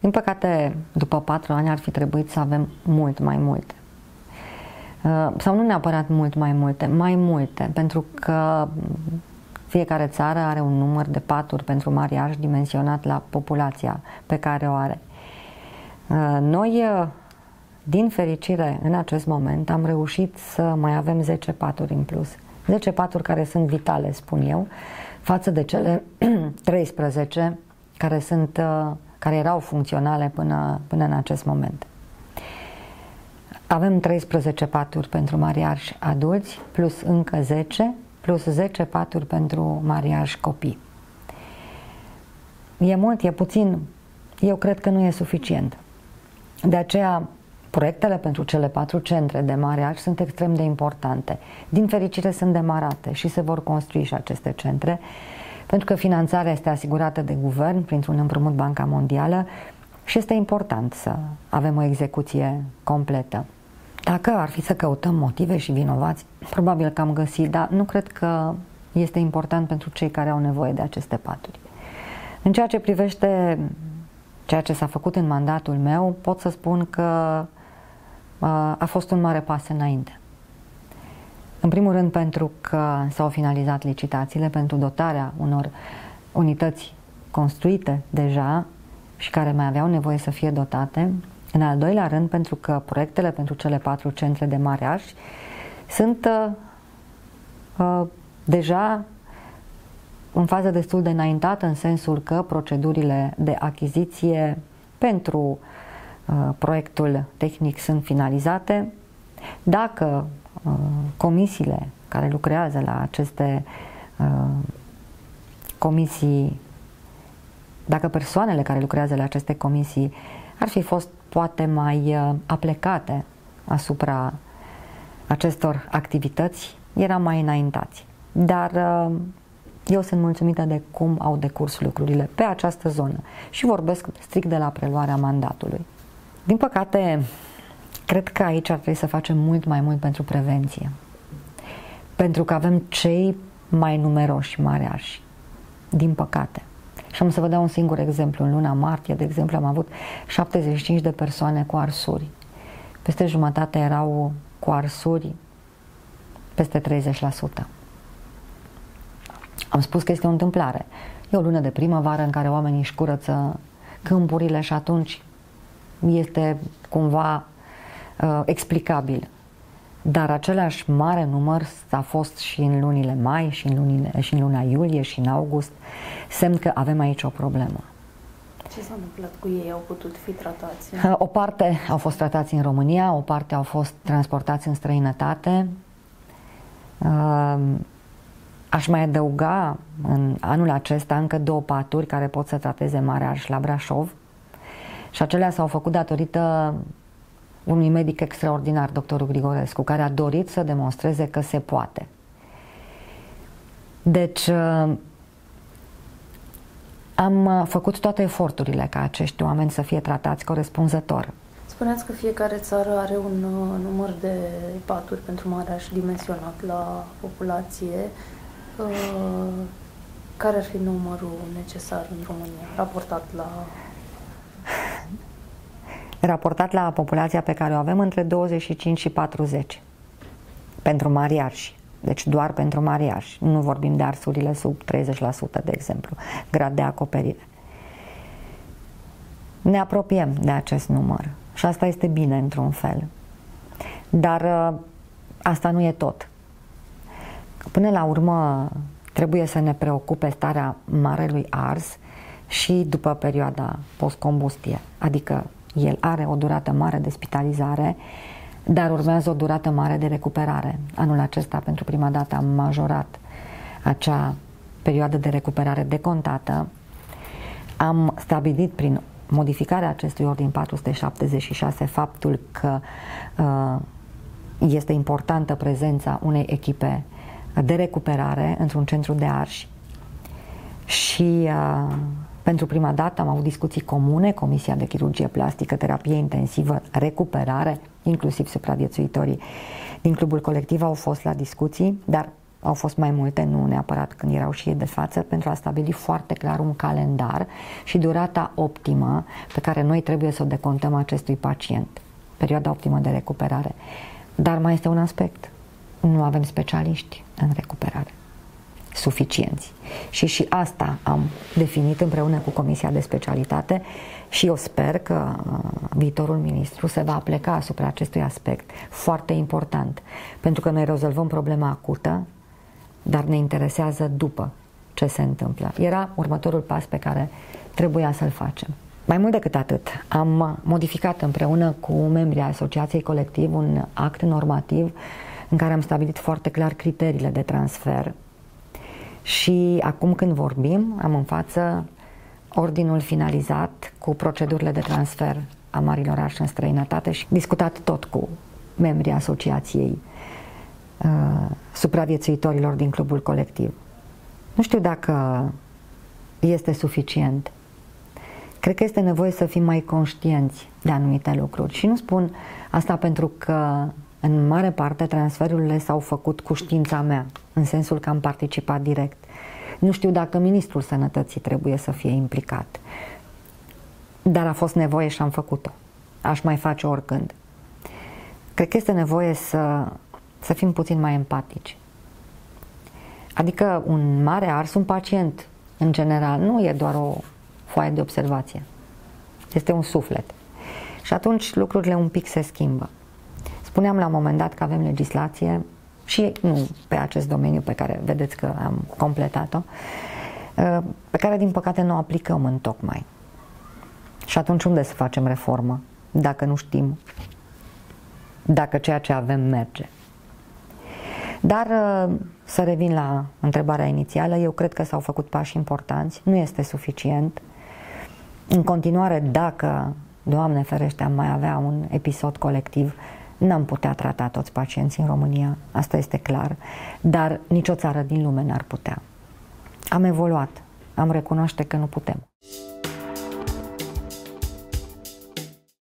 Din păcate, după patru ani ar fi trebuit să avem mult mai multe. Uh, sau nu neapărat mult mai multe, mai multe, pentru că fiecare țară are un număr de paturi pentru mariaj dimensionat la populația pe care o are. Uh, noi, uh, din fericire, în acest moment am reușit să mai avem 10 paturi în plus. 10 paturi care sunt vitale, spun eu, față de cele 13 care, sunt, care erau funcționale până, până în acest moment. Avem 13 paturi pentru mariaj adulți, plus încă 10, plus 10 paturi pentru mariaj copii. E mult, e puțin, eu cred că nu e suficient. De aceea, proiectele pentru cele patru centre de mariaj sunt extrem de importante. Din fericire sunt demarate și se vor construi și aceste centre, pentru că finanțarea este asigurată de guvern printr-un împrumut Banca Mondială și este important să avem o execuție completă. Dacă ar fi să căutăm motive și vinovați, probabil că am găsit, dar nu cred că este important pentru cei care au nevoie de aceste paturi. În ceea ce privește ceea ce s-a făcut în mandatul meu, pot să spun că a fost un mare pas înainte. În primul rând pentru că s-au finalizat licitațiile pentru dotarea unor unități construite deja și care mai aveau nevoie să fie dotate, în al doilea rând, pentru că proiectele pentru cele patru centre de mariaj sunt uh, uh, deja în fază destul de înaintată, în sensul că procedurile de achiziție pentru uh, proiectul tehnic sunt finalizate. Dacă uh, comisiile care lucrează la aceste uh, comisii, dacă persoanele care lucrează la aceste comisii ar fi fost poate mai uh, aplecate asupra acestor activități, eram mai înaintați. Dar uh, eu sunt mulțumită de cum au decurs lucrurile pe această zonă și vorbesc strict de la preluarea mandatului. Din păcate, cred că aici ar trebui să facem mult mai mult pentru prevenție. Pentru că avem cei mai numeroși mariași. Din păcate. Și am să vă dau un singur exemplu. În luna martie, de exemplu, am avut 75 de persoane cu arsuri. Peste jumătate erau cu arsuri peste 30%. Am spus că este o întâmplare. E o lună de primăvară în care oamenii își curăță câmpurile și atunci este cumva uh, explicabil. Dar același mare număr a fost și în lunile mai, și în, lunile, și în luna iulie, și în august, semn că avem aici o problemă. Ce s-a întâmplat cu ei? Au putut fi tratați? O parte au fost tratați în România, o parte au fost transportați în străinătate. Aș mai adăuga în anul acesta încă două paturi care pot să trateze Mareaș la Brașov și acelea s-au făcut datorită unui medic extraordinar, doctorul Grigorescu, care a dorit să demonstreze că se poate. Deci, uh, am uh, făcut toate eforturile ca acești oameni să fie tratați corespunzător. Spuneați că fiecare țară are un uh, număr de paturi pentru Maraș dimensionat la populație. Care ar fi numărul necesar în România, raportat la raportat la populația pe care o avem între 25 și 40 pentru mariași. Deci doar pentru mariași. Nu vorbim de arsurile sub 30%, de exemplu, grad de acoperire. Ne apropiem de acest număr și asta este bine într-un fel. Dar uh, asta nu e tot. Până la urmă trebuie să ne preocupe starea marelui ars și după perioada post-combustie, adică el are o durată mare de spitalizare, dar urmează o durată mare de recuperare. Anul acesta, pentru prima dată, am majorat acea perioadă de recuperare decontată. Am stabilit prin modificarea acestui ordin 476 faptul că uh, este importantă prezența unei echipe de recuperare într-un centru de arși și uh, pentru prima dată am avut discuții comune, Comisia de Chirurgie Plastică, Terapie Intensivă, Recuperare, inclusiv supraviețuitorii din clubul colectiv au fost la discuții, dar au fost mai multe, nu neapărat când erau și ei de față, pentru a stabili foarte clar un calendar și durata optimă pe care noi trebuie să o decontăm acestui pacient, perioada optimă de recuperare. Dar mai este un aspect, nu avem specialiști în recuperare suficienți. Și și asta am definit împreună cu Comisia de Specialitate și eu sper că uh, viitorul ministru se va pleca asupra acestui aspect foarte important, pentru că noi rezolvăm problema acută, dar ne interesează după ce se întâmplă. Era următorul pas pe care trebuia să-l facem. Mai mult decât atât, am modificat împreună cu membrii Asociației Colectiv un act normativ în care am stabilit foarte clar criteriile de transfer și acum când vorbim, am în față ordinul finalizat cu procedurile de transfer a marilor arși în străinătate și discutat tot cu membrii asociației uh, supraviețuitorilor din clubul colectiv. Nu știu dacă este suficient. Cred că este nevoie să fim mai conștienți de anumite lucruri. Și nu spun asta pentru că în mare parte transferurile s-au făcut cu știința mea, în sensul că am participat direct. Nu știu dacă Ministrul Sănătății trebuie să fie implicat, dar a fost nevoie și am făcut-o. Aș mai face oricând. Cred că este nevoie să, să fim puțin mai empatici. Adică un mare ars, un pacient, în general, nu e doar o foaie de observație. Este un suflet. Și atunci lucrurile un pic se schimbă. Spuneam la un moment dat că avem legislație și nu pe acest domeniu pe care vedeți că am completat-o, uh, pe care din păcate nu o aplicăm în tocmai. Și atunci unde să facem reformă dacă nu știm dacă ceea ce avem merge? Dar uh, să revin la întrebarea inițială, eu cred că s-au făcut pași importanți, nu este suficient. În continuare, dacă, Doamne ferește, am mai avea un episod colectiv, N-am putea trata toți pacienții în România, asta este clar, dar nicio țară din lume n-ar putea. Am evoluat, am recunoaște că nu putem.